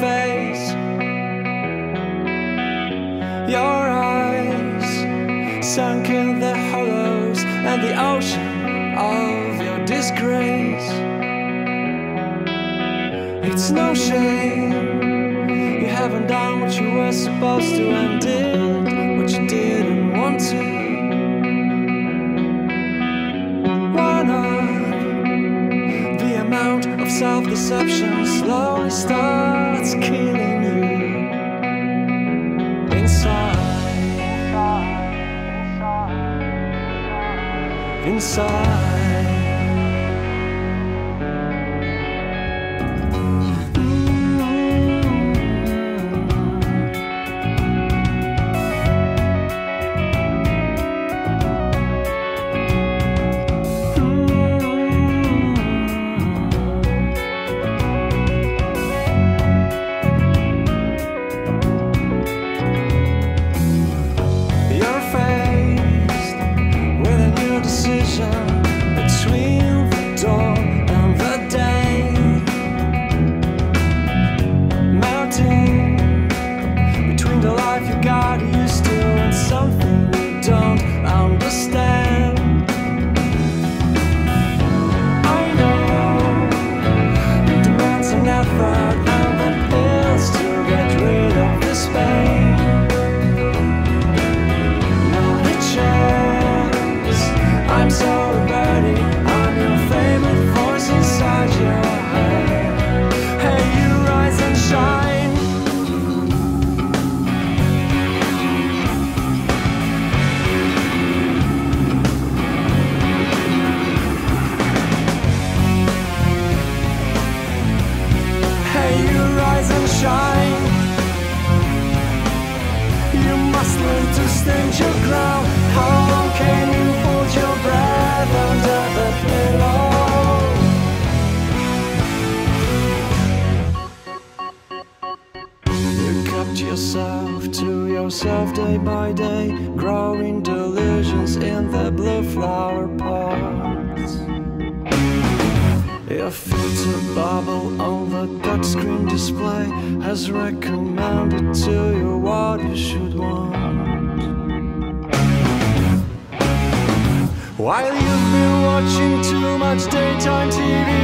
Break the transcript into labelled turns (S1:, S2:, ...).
S1: face, your eyes sunk in the hollows and the ocean of your disgrace. It's no shame you haven't done what you were supposed to and did what you didn't want to. Amount of self deception slowly starts killing you inside. Inside. You're used something you don't understand. Stand your. How can you hold your breath under the pillow? You kept yourself to yourself day by day, growing delusions in the blue flower pots. Your filter bubble on the touchscreen display has recommended to you what you should want. While you've been watching too much daytime TV,